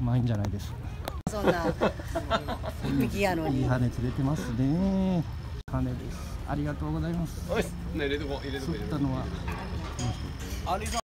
うまいんじゃないです。そんな一匹やのに。いい羽連れてますね。羽です。ありがとうございます。おい、ね、入れとこ、入れとこ、入れとこたのは。う。